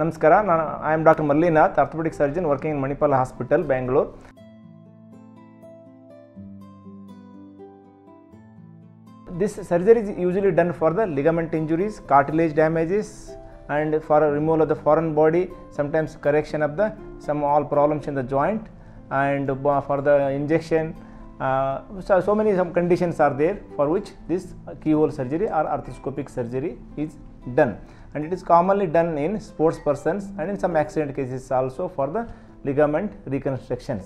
ನಮಸ್ಕಾರ ನಾನು I am doctor Mallinath orthopaedic surgeon working in Manipal hospital Bangalore This surgery is usually done for the ligament injuries, cartilage damages, and for a removal of the foreign body, sometimes correction of the some all problems in the joint, and bo- for the injection. uh, so, so many some conditions are there for which this keyhole surgery or arthroscopic surgery is done, and it is commonly done in sports persons and in some accident cases also for the ligament reconstructions.